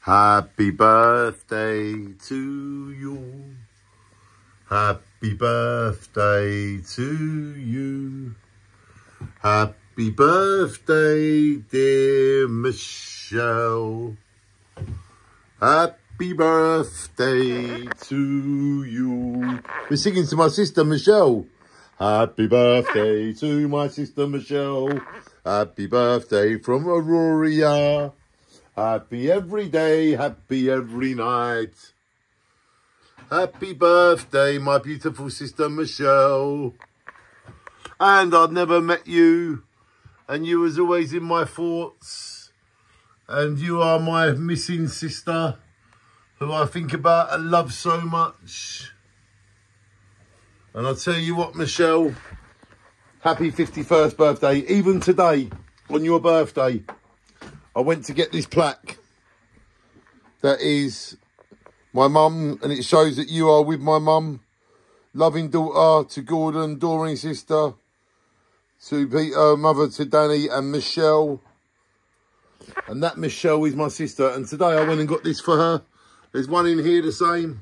Happy birthday to you. Happy birthday to you. Happy birthday, dear Michelle. Happy birthday to you. We're singing to my sister Michelle. Happy birthday to my sister Michelle. Happy birthday from Aurora. Happy every day, happy every night. Happy birthday, my beautiful sister Michelle. And I'd never met you, and you was always in my thoughts. And you are my missing sister, who I think about and love so much. And I'll tell you what, Michelle, happy 51st birthday. Even today, on your birthday, I went to get this plaque that is my mum, and it shows that you are with my mum, loving daughter to Gordon, adoring sister to Peter, uh, mother to Danny and Michelle. And that Michelle is my sister. And today I went and got this for her. There's one in here the same.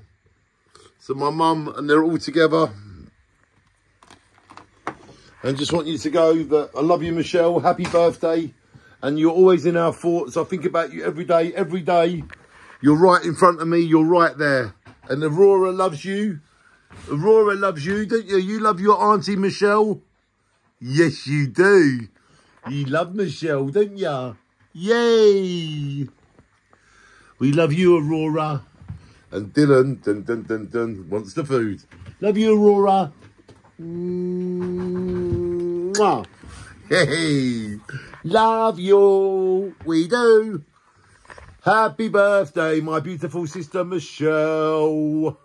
So my mum and they're all together. And just want you to go that I love you, Michelle. Happy birthday. And you're always in our thoughts. I think about you every day, every day. You're right in front of me. You're right there. And Aurora loves you. Aurora loves you, don't you? You love your auntie Michelle. Yes, you do. You love Michelle, don't you? Yay! We love you, Aurora. And Dylan, dun, dun, dun, dun, wants the food. Love you, Aurora. Mwah. Hey, love you. We do. Happy birthday, my beautiful sister Michelle.